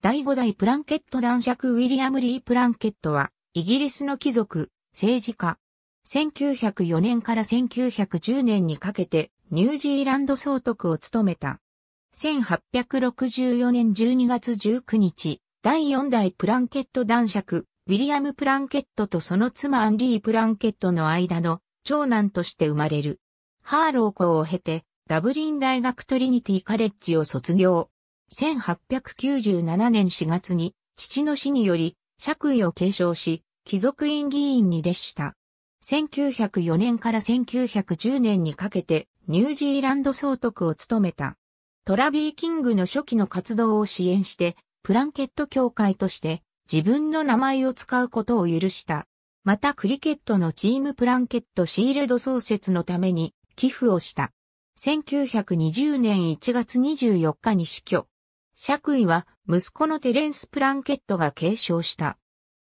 第5代プランケット男爵ウィリアム・リー・プランケットは、イギリスの貴族、政治家。1904年から1910年にかけて、ニュージーランド総督を務めた。1864年12月19日、第4代プランケット男爵、ウィリアム・プランケットとその妻アンリー・プランケットの間の長男として生まれる。ハーロー校を経て、ダブリン大学トリニティカレッジを卒業。1897年4月に父の死により爵位を継承し、貴族院議員に列した。1904年から1910年にかけてニュージーランド総督を務めた。トラビー・キングの初期の活動を支援して、プランケット協会として自分の名前を使うことを許した。またクリケットのチームプランケットシールド創設のために寄付をした。1920年1月24日に死去。爵位は息子のテレンス・プランケットが継承した。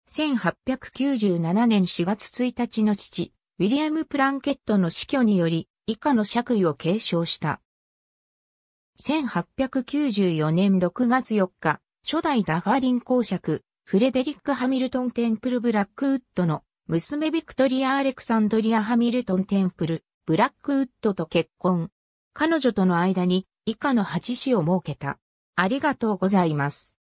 1897年4月1日の父、ウィリアム・プランケットの死去により、以下の爵位を継承した。1894年6月4日、初代ダファリン公爵、フレデリック・ハミルトン・テンプル・ブラックウッドの娘ビクトリア・アレクサンドリア・ハミルトン・テンプル、ブラックウッドと結婚。彼女との間に以下の8子を設けた。ありがとうございます。